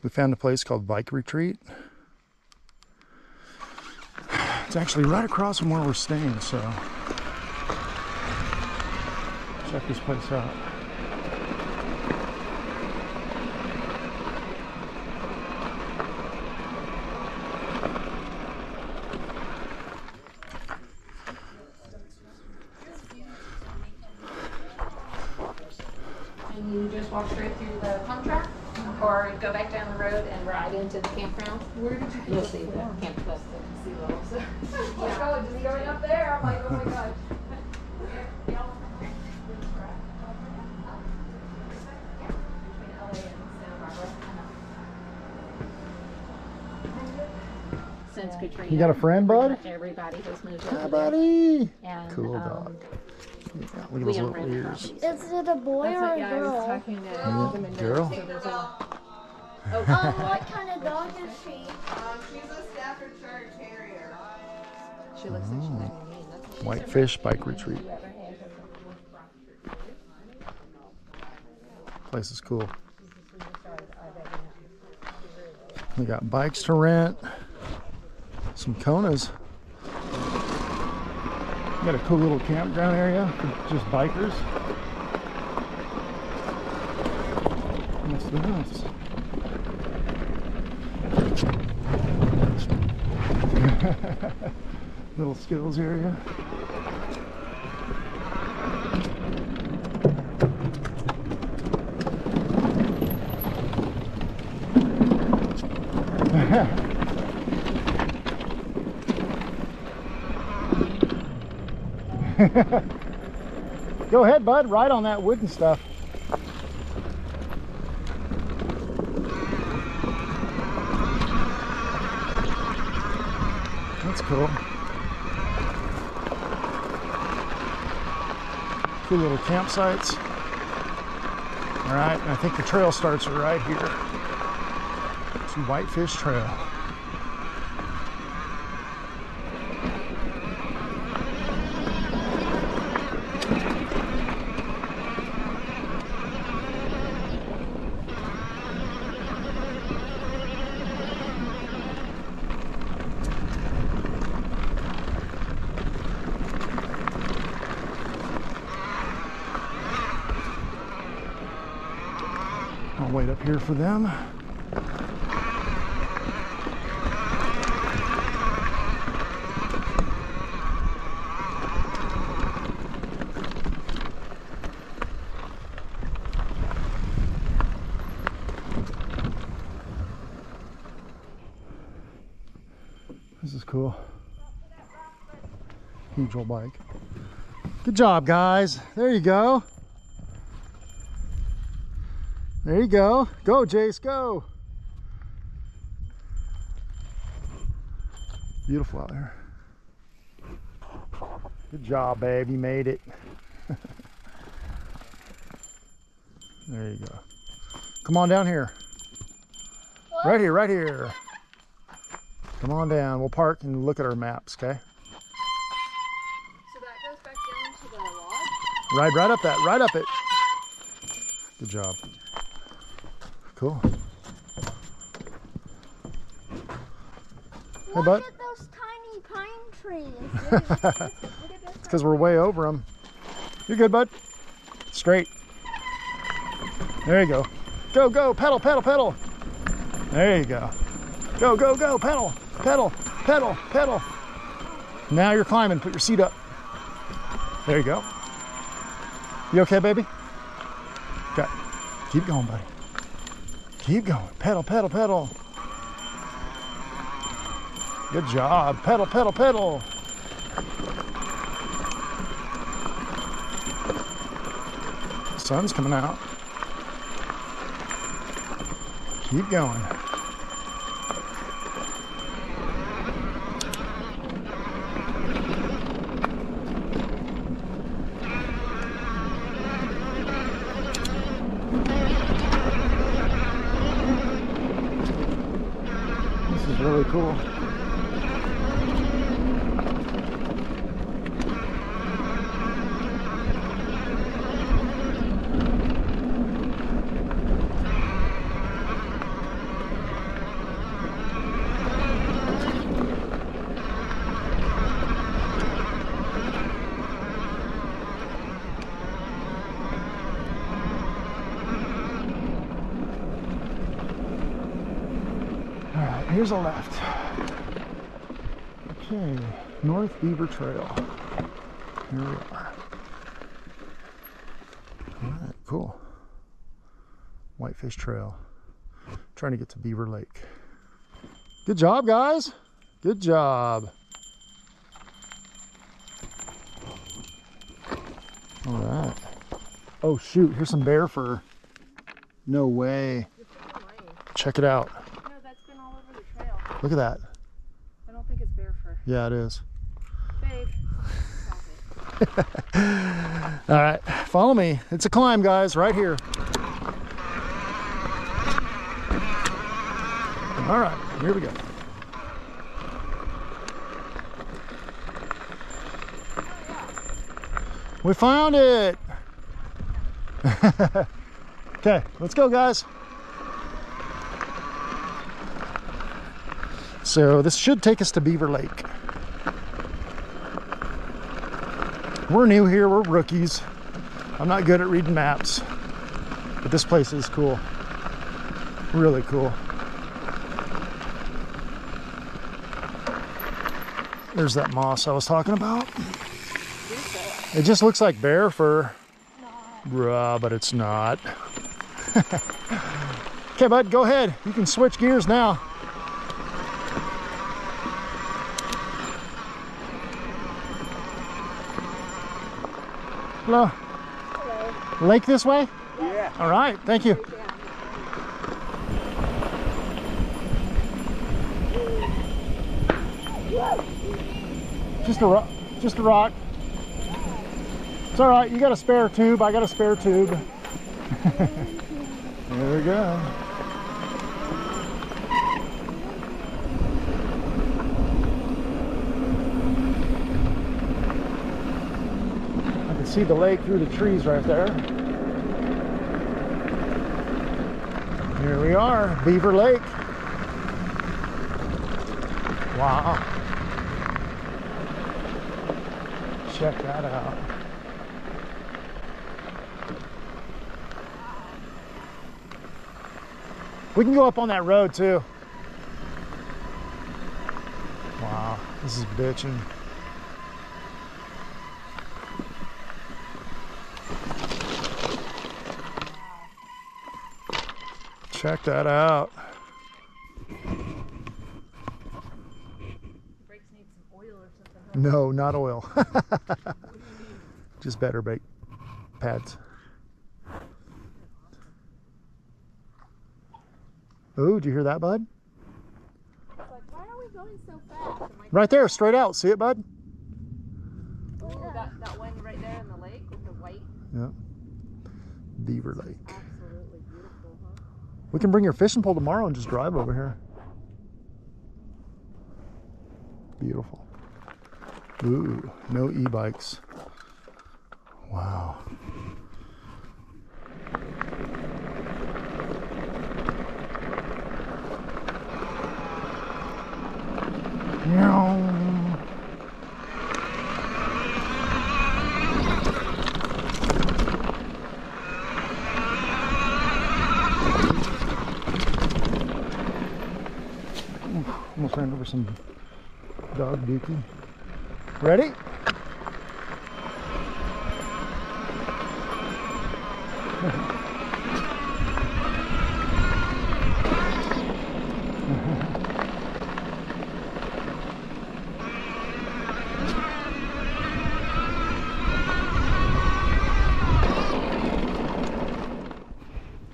We found a place called Bike Retreat. It's actually right across from where we're staying, so check this place out. And you just walk straight through the pump track or go back down the road and ride into the campground. Where did you You'll see the camp, that's the sea level. So. Let's go, just going up there. I'm like, oh my gosh. Since Katrina. You got a friend, bud? Everybody has moved Hi, buddy. And, Cool um, dog. Yeah, look at we those own little ears. Is it a boy That's or what, a yeah, I was girl? talking to Yeah, girl. so there's a- Um, what kind of dog is she? Um, she's a Staffordshire Terrier. She looks like she's 19. That's what Whitefish Bike Retreat. Place is cool. We got bikes to rent, some Konas. Got a cool little campground area for just bikers. This? little skills area. Go ahead, bud. Ride on that wooden stuff. That's cool. Cool little campsites. All right, I think the trail starts right here. To Whitefish Trail. I'll up here for them. This is cool. Huge old bike. Good job, guys. There you go. There you go. Go, Jace, go. Beautiful out there. Good job, babe. You made it. there you go. Come on down here. Right here, right here. Come on down. We'll park and look at our maps, okay? So that goes back down to the lodge? Ride right up that, right up it. Good job. Cool. Hey, Look bud. at those tiny pine trees. It's because we're way over them. You're good, bud. Straight. There you go. Go, go, pedal, pedal, pedal. There you go. Go, go, go, pedal, pedal, pedal, pedal. Now you're climbing. Put your seat up. There you go. You okay, baby? Okay. Keep going, buddy. Keep going. Pedal, pedal, pedal. Good job. Pedal, pedal, pedal. Sun's coming out. Keep going. Really cool. Here's a left. Okay, North Beaver Trail. Here we are. All right, cool. Whitefish Trail. Trying to get to Beaver Lake. Good job, guys. Good job. All right. Oh shoot, here's some bear fur. No way. Check it out. No, that's been all over the trail. Look at that. I don't think it's bear fur. Yeah, it is. Babe. It. All right, follow me. It's a climb, guys, right here. All right, here we go. We found it. okay, let's go, guys. So this should take us to Beaver Lake. We're new here, we're rookies. I'm not good at reading maps, but this place is cool. Really cool. There's that moss I was talking about. It just looks like bear fur. Bruh, but it's not. okay, bud, go ahead. You can switch gears now. Hello. Lake this way? Yeah. All right, thank you. Just a rock. Just a rock. It's all right. You got a spare tube. I got a spare tube. there we go. See the lake through the trees right there. Here we are, Beaver Lake. Wow. Check that out. We can go up on that road too. Wow, this is bitching. Check that out. Brakes need some oil or something. huh? No, not oil. Just better brake pads. Oh, did you hear that, bud? Like, why are we going so? Like, Right there, straight out. See it, bud? oh, that, that one right there in the lake with the white. Yeah. Beaver Lake. We can bring your fishing pole tomorrow and just drive over here. Beautiful. Ooh, no e-bikes. Wow. Meow. Almost ran over some dog dookie. Ready?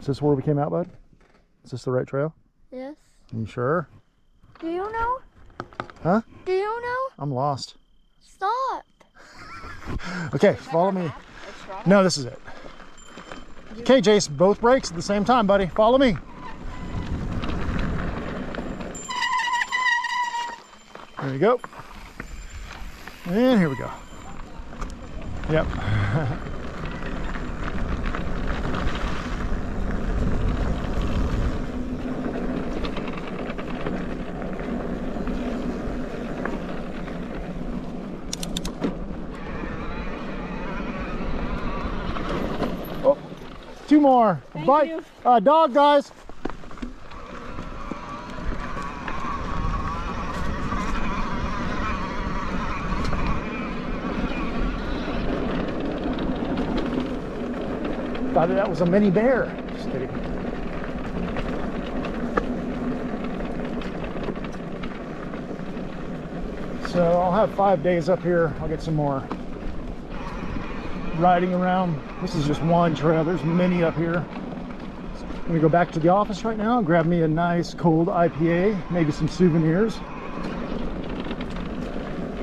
Is this where we came out, bud? Is this the right trail? Yes. Are You sure? Do you know? Huh? Do you know? I'm lost. Stop. Okay, follow me. No, this is it. Okay, Jace, both brakes at the same time, buddy. Follow me. There you go. And here we go. Yep. two more. Thank Bye. You. Uh, dog, guys. Thought that was a mini bear. Just kidding. So I'll have five days up here. I'll get some more riding around. This is just one trail. There's many up here. I'm gonna go back to the office right now, grab me a nice cold IPA, maybe some souvenirs.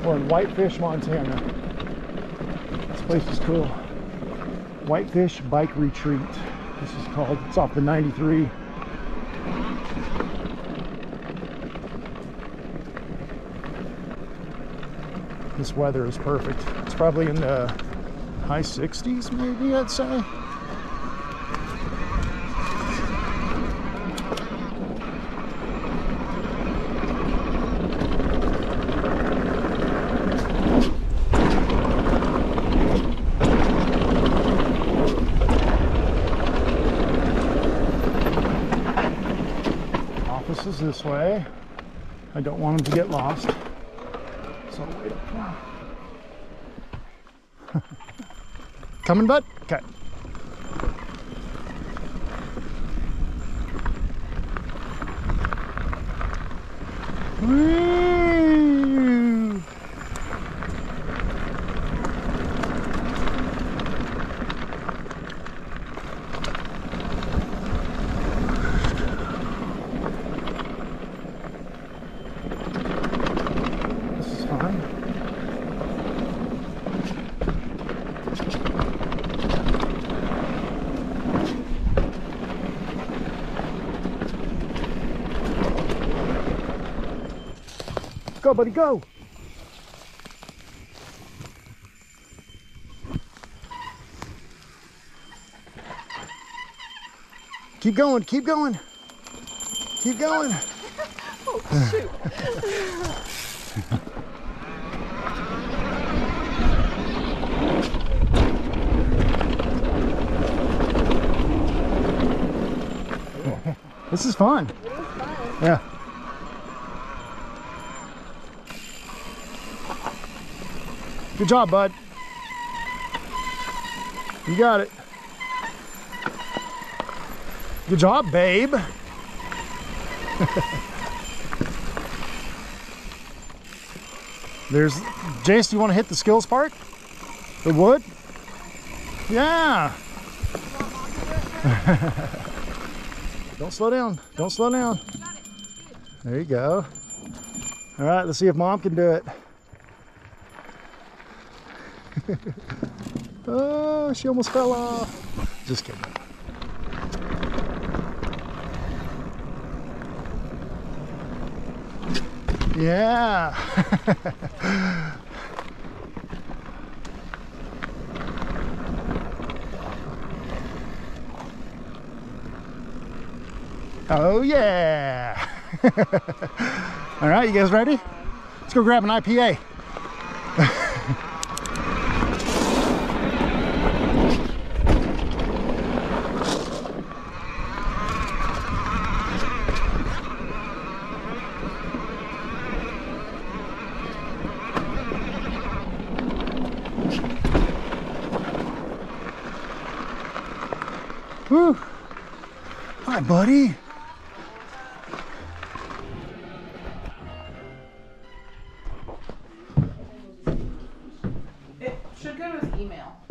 We're in Whitefish, Montana. This place is cool. Whitefish Bike Retreat. This is called. It's off the 93. This weather is perfect. It's probably in the high 60s, maybe I'd say. Office is this way. I don't want him to get lost. So wait up. Coming, bud? Okay. Woo! This is fine. Go, buddy, go. Keep going, keep going. Keep going. oh, shoot. This is fun. Yeah. Good job, bud. You got it. Good job, babe. There's Jace, do you want to hit the skills part? The wood? Yeah. Don't slow down. Don't slow down. There you go. All right, let's see if mom can do it. Oh, she almost fell off. Just kidding. Yeah. oh yeah. All right, you guys ready? Let's go grab an IPA. Buddy. It should go to his email.